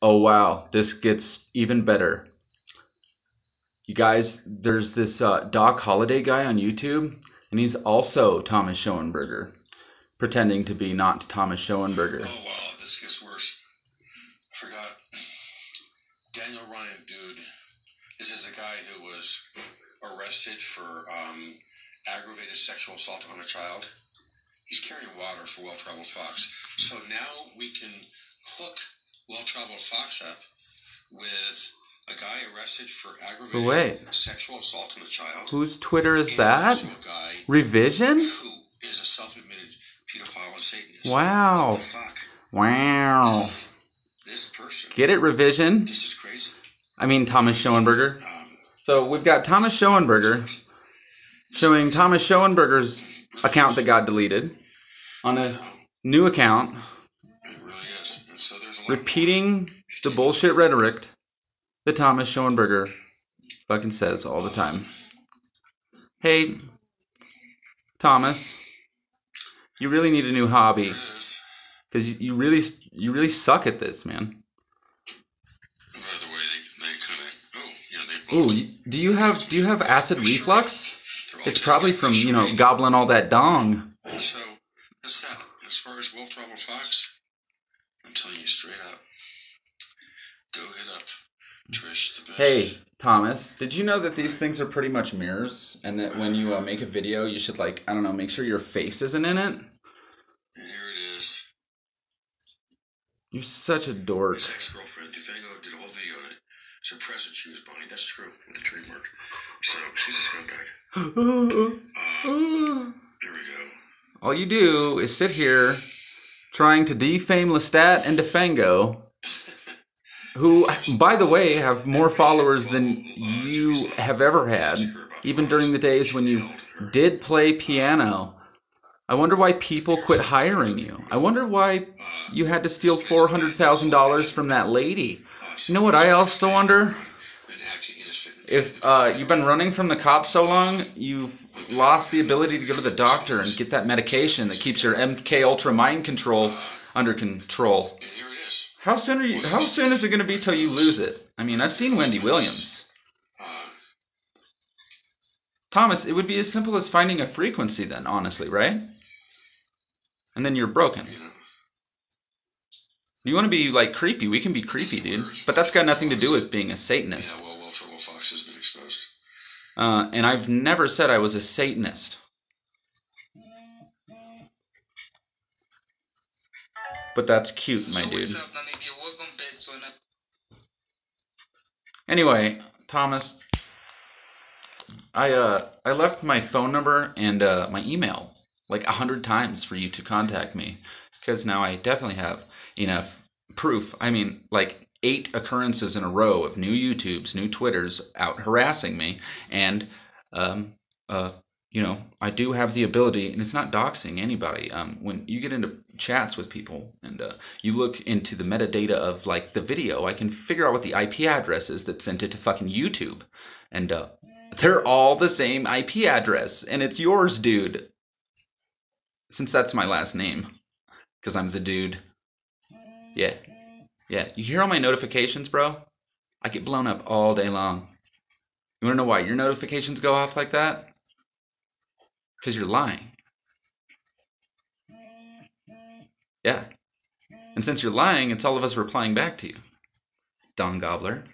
Oh wow, this gets even better. You guys, there's this uh, Doc Holiday guy on YouTube, and he's also Thomas Schoenberger, pretending to be not Thomas Schoenberger. Oh wow, this gets worse. I forgot. Daniel Ryan, dude. This is a guy who was arrested for um, aggravated sexual assault on a child. He's carrying water for Well Traveled Fox. So now we can hook Well Traveled Fox up with a guy arrested for aggravated wait. sexual assault on a child. Whose Twitter is that? Revision? who is a self-admitted pedophile and Satanist. Wow. What the fuck? Wow. This, this person. Get it, Revision? This is crazy. I mean, Thomas Schoenberger. Um, So we've got Thomas Schoenberger showing Thomas Schoenberger's account that got deleted on a new account, repeating the bullshit rhetoric that Thomas Schoenberger fucking says all the time. Hey, Thomas, you really need a new hobby because you, you really you really suck at this, man. Oh, Ooh, do you have do you have acid reflux? It's probably from you know gobbling all that dong. As far as Will Travel Fox, I'm telling you straight up. Go hit up Trish the best. Hey, Thomas, did you know that these things are pretty much mirrors, and that when you uh, make a video, you should like I don't know, make sure your face isn't in it. And here it is. You're such a dork. His ex-girlfriend, Defango, did a whole video on it. It's she was buying. That's true. With the trademark. So she's a scumbag. Uh, here we go. All you do is sit here trying to defame Lestat and Defango, who, by the way, have more followers than you have ever had, even during the days when you did play piano. I wonder why people quit hiring you. I wonder why you had to steal $400,000 from that lady. You know what I also wonder? If uh, you've been running from the cops so long, you've lost the ability to go to the doctor and get that medication that keeps your MK Ultra mind control under control. How soon are you? How soon is it going to be till you lose it? I mean, I've seen Wendy Williams. Thomas, it would be as simple as finding a frequency, then, honestly, right? And then you're broken. you want to be like creepy? We can be creepy, dude. But that's got nothing to do with being a Satanist. well, Will Trouble Fox has been exposed. Uh, and I've never said I was a Satanist. But that's cute, my dude. What's up, Nani? Welcome back to an Anyway, Thomas, I uh I left my phone number and uh, my email like a hundred times for you to contact me because now I definitely have enough proof. I mean, like eight occurrences in a row of new YouTubes, new Twitters out harassing me, and um uh you know I do have the ability, and it's not doxing anybody. Um, when you get into chats with people and uh, you look into the metadata of like the video, I can figure out what the IP address is that sent it to fucking YouTube, and uh, they're all the same IP address, and it's yours, dude. Since that's my last name, because I'm the dude. Yeah, yeah. You hear all my notifications, bro? I get blown up all day long. You wanna know why your notifications go off like that? Because you're lying. Yeah. And since you're lying, it's all of us replying back to you. Don Gobbler.